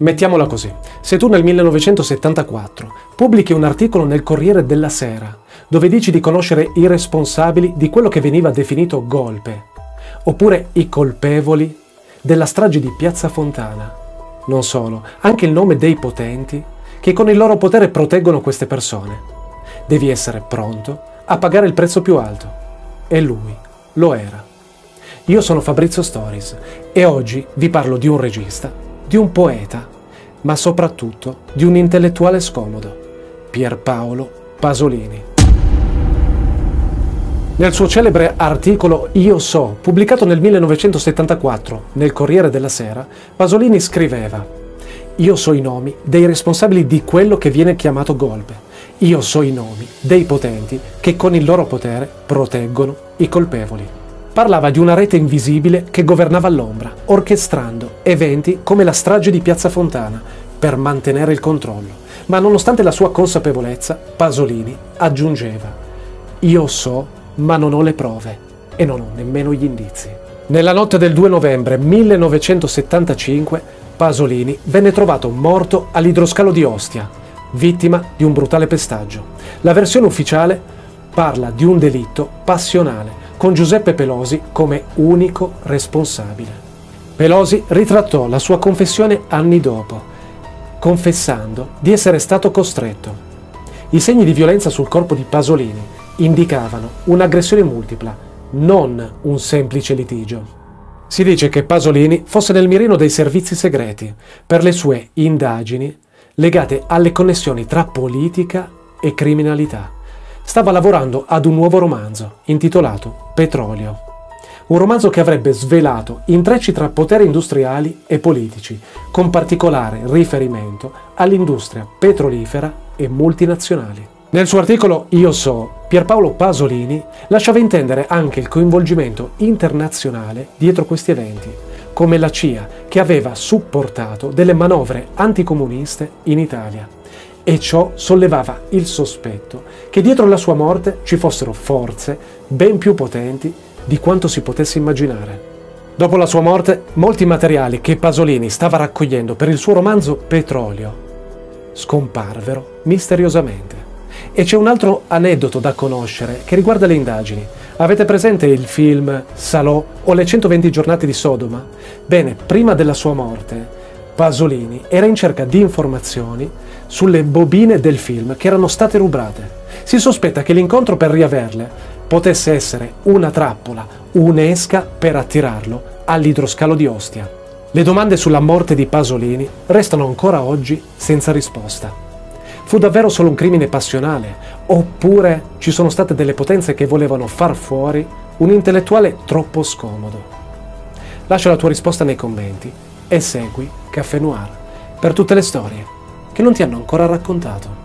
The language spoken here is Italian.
Mettiamola così, se tu nel 1974 pubblichi un articolo nel Corriere della Sera dove dici di conoscere i responsabili di quello che veniva definito golpe, oppure i colpevoli della strage di Piazza Fontana, non solo, anche il nome dei potenti che con il loro potere proteggono queste persone, devi essere pronto a pagare il prezzo più alto. E lui lo era. Io sono Fabrizio Stories e oggi vi parlo di un regista di un poeta, ma soprattutto di un intellettuale scomodo, Pierpaolo Pasolini. Nel suo celebre articolo Io so, pubblicato nel 1974 nel Corriere della Sera, Pasolini scriveva Io so i nomi dei responsabili di quello che viene chiamato golpe. Io so i nomi dei potenti che con il loro potere proteggono i colpevoli. Parlava di una rete invisibile che governava all'ombra, orchestrando eventi come la strage di Piazza Fontana per mantenere il controllo. Ma nonostante la sua consapevolezza, Pasolini aggiungeva Io so, ma non ho le prove e non ho nemmeno gli indizi. Nella notte del 2 novembre 1975, Pasolini venne trovato morto all'idroscalo di Ostia, vittima di un brutale pestaggio. La versione ufficiale parla di un delitto passionale con Giuseppe Pelosi come unico responsabile. Pelosi ritrattò la sua confessione anni dopo, confessando di essere stato costretto. I segni di violenza sul corpo di Pasolini indicavano un'aggressione multipla, non un semplice litigio. Si dice che Pasolini fosse nel mirino dei servizi segreti per le sue indagini legate alle connessioni tra politica e criminalità stava lavorando ad un nuovo romanzo intitolato Petrolio. Un romanzo che avrebbe svelato intrecci tra poteri industriali e politici, con particolare riferimento all'industria petrolifera e multinazionali. Nel suo articolo Io so, Pierpaolo Pasolini lasciava intendere anche il coinvolgimento internazionale dietro questi eventi, come la CIA che aveva supportato delle manovre anticomuniste in Italia e ciò sollevava il sospetto che dietro la sua morte ci fossero forze ben più potenti di quanto si potesse immaginare. Dopo la sua morte, molti materiali che Pasolini stava raccogliendo per il suo romanzo Petrolio scomparvero misteriosamente. E c'è un altro aneddoto da conoscere che riguarda le indagini. Avete presente il film Salò o le 120 giornate di Sodoma? Bene, prima della sua morte, Pasolini era in cerca di informazioni sulle bobine del film che erano state rubate. Si sospetta che l'incontro per riaverle potesse essere una trappola, un'esca per attirarlo all'idroscalo di Ostia. Le domande sulla morte di Pasolini restano ancora oggi senza risposta. Fu davvero solo un crimine passionale? Oppure ci sono state delle potenze che volevano far fuori un intellettuale troppo scomodo? Lascia la tua risposta nei commenti e segui Caffè Noir per tutte le storie che non ti hanno ancora raccontato.